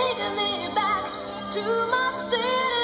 taking me back to my city.